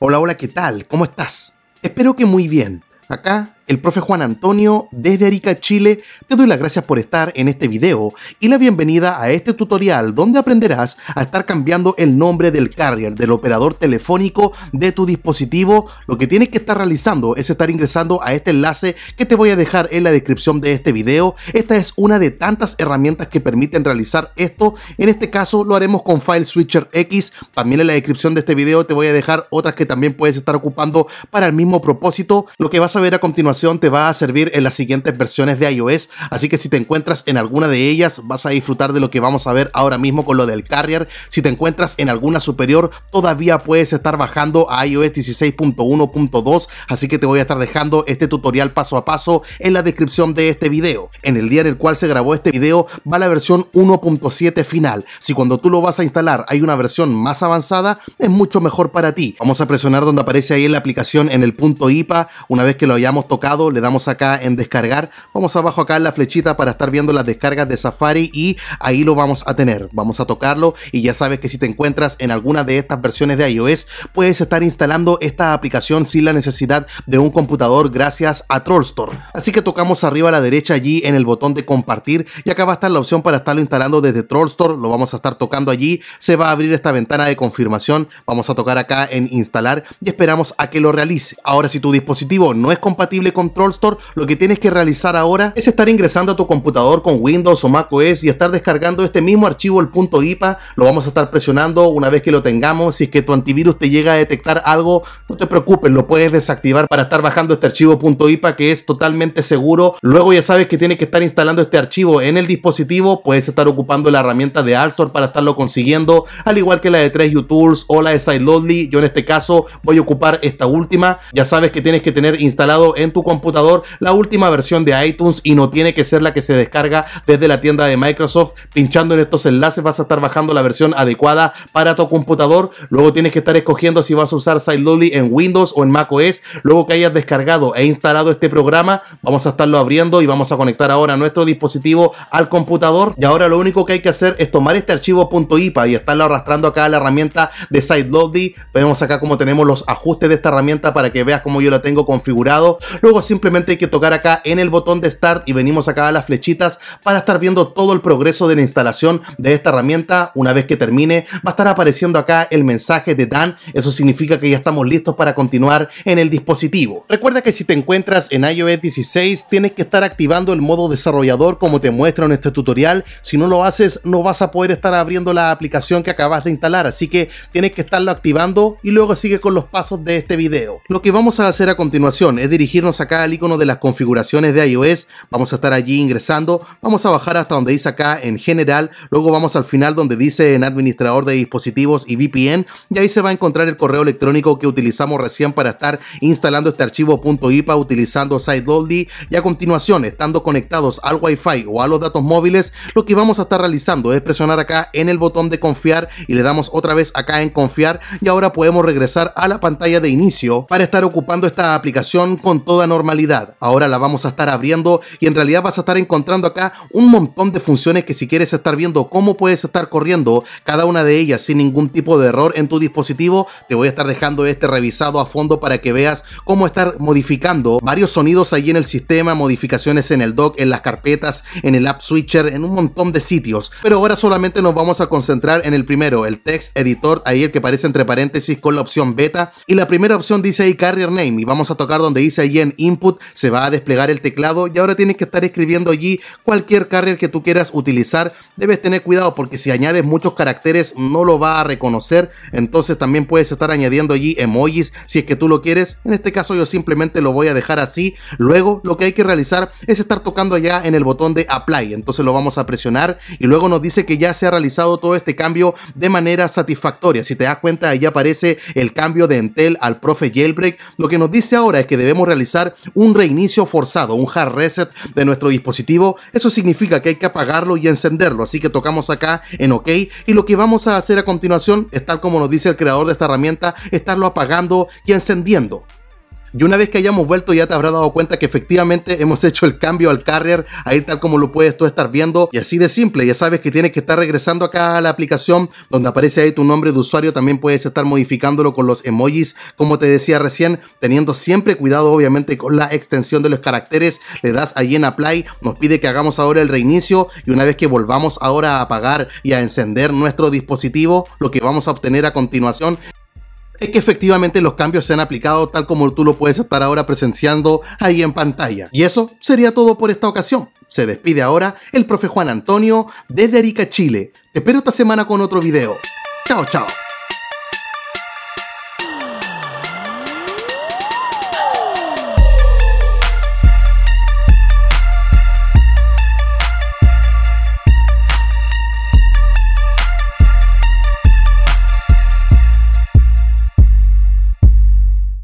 Hola, hola, ¿qué tal? ¿Cómo estás? Espero que muy bien. Acá el profe Juan Antonio desde Arica, Chile, te doy las gracias por estar en este video y la bienvenida a este tutorial donde aprenderás a estar cambiando el nombre del carrier, del operador telefónico de tu dispositivo. Lo que tienes que estar realizando es estar ingresando a este enlace que te voy a dejar en la descripción de este video. Esta es una de tantas herramientas que permiten realizar esto. En este caso lo haremos con File Switcher X. También en la descripción de este video te voy a dejar otras que también puedes estar ocupando para el mismo propósito. Lo que vas a ver a continuación te va a servir en las siguientes versiones de iOS, así que si te encuentras en alguna de ellas vas a disfrutar de lo que vamos a ver ahora mismo con lo del carrier. Si te encuentras en alguna superior todavía puedes estar bajando a iOS 16.1.2, así que te voy a estar dejando este tutorial paso a paso en la descripción de este video. En el día en el cual se grabó este video va la versión 1.7 final. Si cuando tú lo vas a instalar hay una versión más avanzada, es mucho mejor para ti. Vamos a presionar donde aparece ahí en la aplicación en el punto IPA, una vez que lo hayamos tocado le damos acá en descargar, vamos abajo acá en la flechita para estar viendo las descargas de Safari y ahí lo vamos a tener, vamos a tocarlo y ya sabes que si te encuentras en alguna de estas versiones de iOS puedes estar instalando esta aplicación sin la necesidad de un computador gracias a Trollstore. Así que tocamos arriba a la derecha allí en el botón de compartir y acá va a estar la opción para estarlo instalando desde Trollstore, lo vamos a estar tocando allí, se va a abrir esta ventana de confirmación, vamos a tocar acá en instalar y esperamos a que lo realice. Ahora si tu dispositivo no es compatible Control Store, lo que tienes que realizar ahora es estar ingresando a tu computador con Windows o Mac OS y estar descargando este mismo archivo, el punto IPA. Lo vamos a estar presionando una vez que lo tengamos. Si es que tu antivirus te llega a detectar algo, no te preocupes, lo puedes desactivar para estar bajando este archivo punto IPA que es totalmente seguro. Luego ya sabes que tienes que estar instalando este archivo en el dispositivo. Puedes estar ocupando la herramienta de Alstore para estarlo consiguiendo, al igual que la de 3 utools o la de SideLoadly. Yo en este caso voy a ocupar esta última. Ya sabes que tienes que tener instalado en tu computador la última versión de iTunes y no tiene que ser la que se descarga desde la tienda de Microsoft. Pinchando en estos enlaces vas a estar bajando la versión adecuada para tu computador. Luego tienes que estar escogiendo si vas a usar SideLoadly en Windows o en macOS. Luego que hayas descargado e instalado este programa, vamos a estarlo abriendo y vamos a conectar ahora nuestro dispositivo al computador. Y ahora lo único que hay que hacer es tomar este archivo .ipa y estarlo arrastrando acá a la herramienta de SideLoadly. Vemos acá como tenemos los ajustes de esta herramienta para que veas cómo yo lo tengo configurado. Simplemente hay que tocar acá en el botón de Start y venimos acá a las flechitas para estar viendo todo el progreso de la instalación de esta herramienta. Una vez que termine, va a estar apareciendo acá el mensaje de Dan. Eso significa que ya estamos listos para continuar en el dispositivo. Recuerda que si te encuentras en iOS 16, tienes que estar activando el modo desarrollador como te muestra en este tutorial. Si no lo haces, no vas a poder estar abriendo la aplicación que acabas de instalar. Así que tienes que estarlo activando y luego sigue con los pasos de este video. Lo que vamos a hacer a continuación es dirigirnos acá al icono de las configuraciones de iOS, vamos a estar allí ingresando, vamos a bajar hasta donde dice acá en general, luego vamos al final donde dice en administrador de dispositivos y VPN y ahí se va a encontrar el correo electrónico que utilizamos recién para estar instalando este archivo .ipa utilizando SiteLoadly y a continuación estando conectados al Wi-Fi o a los datos móviles, lo que vamos a estar realizando es presionar acá en el botón de confiar y le damos otra vez acá en confiar. Y ahora podemos regresar a la pantalla de inicio para estar ocupando esta aplicación con toda normalidad. Ahora la vamos a estar abriendo y en realidad vas a estar encontrando acá un montón de funciones que si quieres estar viendo cómo puedes estar corriendo cada una de ellas sin ningún tipo de error en tu dispositivo, te voy a estar dejando este revisado a fondo para que veas cómo estar modificando varios sonidos ahí en el sistema, modificaciones en el dock, en las carpetas, en el app switcher, en un montón de sitios. Pero ahora solamente nos vamos a concentrar en el primero, el text editor, ahí el que aparece entre paréntesis con la opción beta. Y la primera opción dice ahí carrier name y vamos a tocar donde dice ahí en input, se va a desplegar el teclado y ahora tienes que estar escribiendo allí cualquier carrier que tú quieras utilizar. Debes tener cuidado porque si añades muchos caracteres no lo va a reconocer. Entonces también puedes estar añadiendo allí emojis si es que tú lo quieres. En este caso yo simplemente lo voy a dejar así. Luego lo que hay que realizar es estar tocando ya en el botón de apply. Entonces lo vamos a presionar y luego nos dice que ya se ha realizado todo este cambio de manera satisfactoria. Si te das cuenta ahí aparece el cambio de Entel al Profe Jailbreak. Lo que nos dice ahora es que debemos un reinicio forzado, un hard reset de nuestro dispositivo. Eso significa que hay que apagarlo y encenderlo. Así que tocamos acá en OK y lo que vamos a hacer a continuación es tal como nos dice el creador de esta herramienta, estarlo apagando y encendiendo. Y una vez que hayamos vuelto ya te habrás dado cuenta que efectivamente hemos hecho el cambio al carrier, ahí tal como lo puedes tú estar viendo. Y así de simple, ya sabes que tienes que estar regresando acá a la aplicación donde aparece ahí tu nombre de usuario. También puedes estar modificándolo con los emojis, como te decía recién, teniendo siempre cuidado obviamente con la extensión de los caracteres. Le das ahí en Apply, nos pide que hagamos ahora el reinicio y una vez que volvamos ahora a apagar y a encender nuestro dispositivo, lo que vamos a obtener a continuación es que efectivamente los cambios se han aplicado tal como tú lo puedes estar ahora presenciando ahí en pantalla. Y eso sería todo por esta ocasión. Se despide ahora el profe Juan Antonio desde Arica, Chile. Te espero esta semana con otro video. Chao, chao.